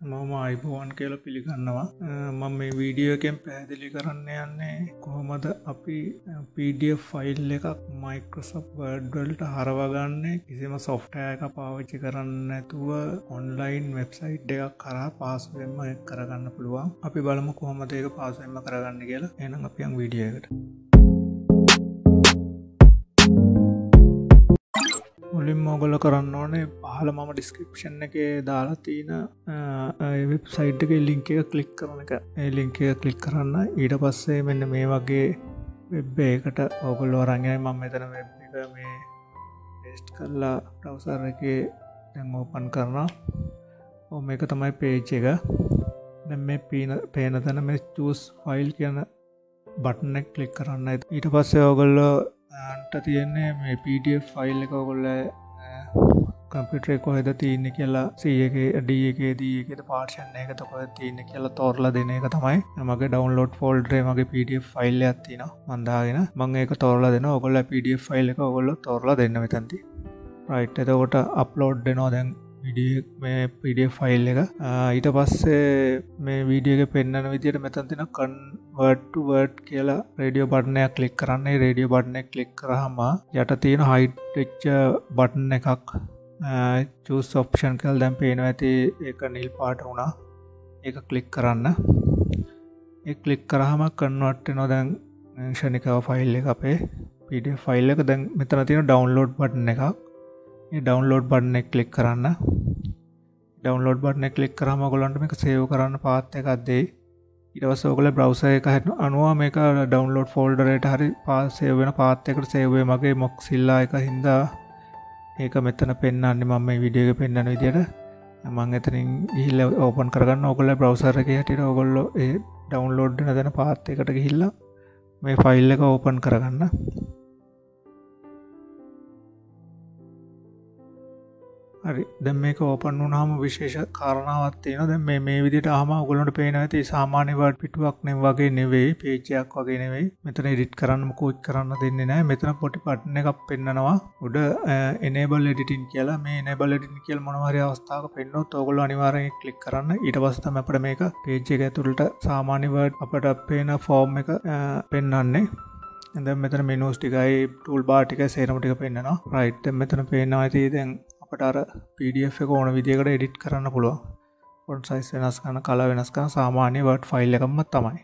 මම අයිබෝවන් කියල පිළිගන්නවා. මම මේ වීඩියෝකෙන් පැහැදිලි කරන්න යන්නේ කොහොමද අපි පඩ ෆයිල් එකක් මයිකෝසප් වර්ඩ්වල්ට හරවගන්නේ කිසිම සොෆ්ටය එක පාවිච්චි කරන්න ඇතුව ඔන්ලයින් වෙබ්සයිට් එකක් කරා පාසුවෙන්ම කරගන්න පුළුවන්. අපි බලමු කොහොමද ඒක පාසුවෙන්ම කරගන්න කියලා. එනම් අපියන් වීඩියකට මුලින් මෝගොල කරන්න ඕනේ පහල මම ඩිස්ක්‍රපෂන් එක දාලා තියන වෙබ්සයිට් එක ලිංක එක කලික් කරන එක. ඒ ලිංක එක කලික් කරන්න. ඊට පස්සේ මෙන්න මේ වගේ වෙබ් එකට ඔගොල්ලෝ රංගයි මම මෙතන වෙබ් එක මේ ටෙස්ට් කරලා ප්‍රවසර එක දැන් ඕපන් කරනවා. ඕ මේක තමයි පේච් එක. දැ මේ පීන පේන තැන මේ චස් ෆයිල් කියන බටනෙක් කලික් කරන්න. ඊට පස්සේ ඔගොල්ලෝ අන්ට තියෙන්නේ මේ පඩ ෆයිල් එක ඔගොල්ල කම්පිටරේ කොහෙද තියන්න කියලා සයක ඩියගේ දීගෙත පාර්ෂණ එක තොක තියන්න කියලා තෝරලා දෙන එක තමයි. මගේ ඩවන්ලෝඩ් ෆෝල්ඩරේ මගේ පඩ ෆයිල් ඇත්තින මන්දාගෙන මං ඒක තෝරලා දෙන ඔගොල්ල පඩ ෆයිල් එක ඔගොල්ල තෝරලා දෙන්න මෙතැන්ති රයිට් එතකොට අප්ලෝඩ් දෙනවා දැන් විඩිය මේ පිඩිය ෆයිල් එක. ඊට පස්සේ මේ වීඩියක පෙන්න්නන විදියට මෙතන්තින කන්වර්ට වර්ඩ් කියලා රඩියෝ බටනයක් කලික් කරන්නේ. රඩියෝ බට්න කලික් කරහම යට තියෙන හයිට්ච්ච බටන් එකක් චස් ඔප්ෂන් කල් දැම් පේන ඇති. එක නිල් පාට වුණා. එක කලික් කරන්න. එ කලික් කරහම කන්වට්ට නොදැන් ෂණිකව ෆයිල් එක අපේ පිඩ ෆයිල් එක. දැන් මෙතන තියෙන ඩවන්ලෝඩ් බටන එකක්. ඩවන්ලෝඩ් බටන එක කලික් කරන්න. ඩවන්ලෝඩ් බටන කලික් කරම ගොලන්ට මේක සේව කරන්න පාත්ත එකක්දේ ඉටවස ඔකල බ්‍රවස එක හැට අනුවා මේක ඩවන්ලෝඩ් ෆෝල්ඩරයට හරි පාසේ වෙන පාත්තකට සේවේ මගේ මොක් සිල්ලා එක හින්දා. ඒක මෙතන පෙන්න්නන්නේ මම මේ විඩියක පෙන්න්න විදියට. මං එතනින් ගිහිල්ල ඕපන් කරගන්න. ඔකොල බ්‍රවසරක හැටිට ඔගොල්ලො ඒ ඩවන්ලෝඩ් නදැන පාත්තයකට ගිහිල්ලා මේ ෆයිල් එක ඕපන් කරගන්න. හරි. දැ මේක ඕපන් වුනාම විශේෂ කාරණාවත්තියන දැ මේ මේ විදිට ආම ගොලට පේන ඇති සාමාන්‍යවට පිටුවක් නෙ වගේ නෙවෙයි පේචයක් වගේ නෙවෙයි. මෙතන ඉඩිට් කරන්න කෝච් කරන්න දෙන්නේ නෑ මෙතන පොටි පට්න එකක් පෙන්න්නනවා උඩ එනබල් එඩිටින් කියලා. මේ නෙබල් එඩින් කියල් මොනවරි අවස්ථාව පෙන්න්නොත් ඔගොල අනිවාරය කලික් කරන්න. ඊට පස්තම අපට මේක පේච්ච එක ඇතුළට සාමාන්‍යවට අපට පේන ෆෝර්ම් එක පෙන්න්නන්නේ එද මෙතන මිනිස් ටිකයි ටූල් බාටික සේනමටික පෙන්න්නවා. රයිට් මෙතන පේනවා. ඇති දැන් අපට අර පඩF එක ඕන විදිකට එඩිට් කරන්න පුළුව පොන් සයිස් වෙනස් කන කලා වෙනස්කන සාමාන්‍ය වට් ෆයිල් එකම්ම තමයි.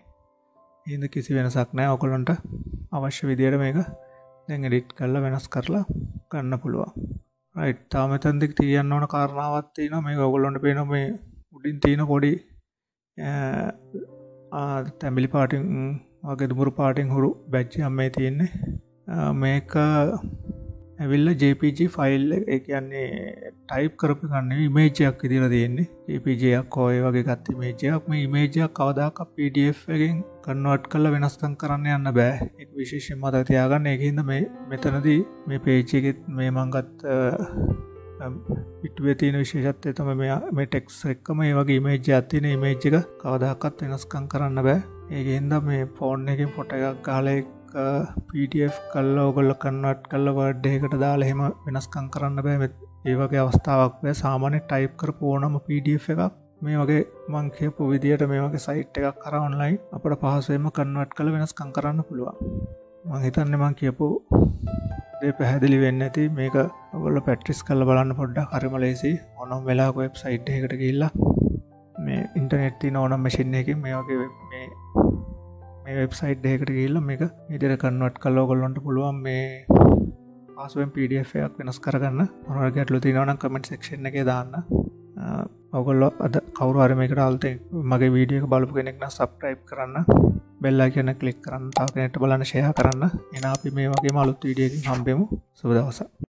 ඒද කිසි වෙනසක් නෑ ඔකොළොන්ට අවශ්‍ය විදියට මේක දැන් එඩිට් කරලා වෙනස් කරලා ගන්න පුළුවන්. රයිට් තාමතන්දෙක් තියන්න ඕන කාරණාවත්තින මේ ඔගොල්ලොන්ට පේන මේ උඩින් තියෙන පොඩි තැමිලි පාටිං වගේ දුමුරු පාටිං හුරු බැච්චි අම්මේ තියෙන්නේ. මේක ඇවිල්ල JPG ෆයිල් එකන්නේ ටයිප් කරපි ගන්න ඉමේජයක් ඉදිර තියෙන්නේ. JPජයක් කෝය වගේ ගත්ත මේජයක් මේ ඉමේජයක් කවදාක PDF එකෙන් කන්නුවට් කල්ල වෙනස්කන් කරන්න යන්න බෑ. එක විශේෂෙන් මත තියාගන්න. එකහිද මේ මෙතනදී මේ පේචිගෙත් මේ මංගත් පිටුව තියෙන විශේෂත්ය තම මේ ටෙක්ස් එක්කම ඒ වගේ ඉමේජ අත්තින ඉමේජ් එක කවදහක්කත් වෙනස්කං කරන්න බෑ. ඒගෙන්ද මේ ෆෝන් එකින් පොට එකක් ගාලෙක් පඩF කල්ල ඔගොල්ල කන්නට් කල්ල වඩ්ඩයකට දාලා එහෙම වෙනස්කං කරන්න බෑ. ඒවගේ අවස්ථාවක් වේ සාමාන්‍ය ටයිප් කර පෝනම පඩF එකක්. මේ වගේ මං කියපු විදිට මේ වගේ සයිට් එකක් කර ඔන්ලයින් අපට පහසුවම කන්නවට් කළ වෙනස්කං කරන්න පුළුවන්. මං හිතන්න මං කියපු දේ පැහැදිලි වෙන්න ඇති මේක ඔගොල්ල පැට්‍රිස් කල්ල බලන්න පොඩ්ඩ හරිම ලේසි. ඔනම් වෙලාක වෙබ් සයිට් එකට කියල්ලා මේ ඉන්ටනෙට්ති නෝනම් මසින්න එක මේ වගේ මේ මේ වෙබ්සයිට් දෙකට කියල්ල මේක ඉදිර කන්නවට් කල්ලෝගොල්ලොන්ට පුළුවන් මේ පාසුවෙන් පඩFයක් වෙනස් කරගන්න. මොනර ගැටලු තිනවන කමෙන්ට් සක්ෂණ එක දාන්න. ඔගොල්ලො අද කවරු අරමකට අල්තේ මගේ වීඩියක බලපු කෙනෙක්න සප්‍රයිප් කරන්න. බෙල්ලා කියන කලික් කරන්න. තාකනට බලන්න ෂය කරන්න. එන අපි මේ වගේ මලුත් වීඩියකින් හම්බෙමු. සුබදවසා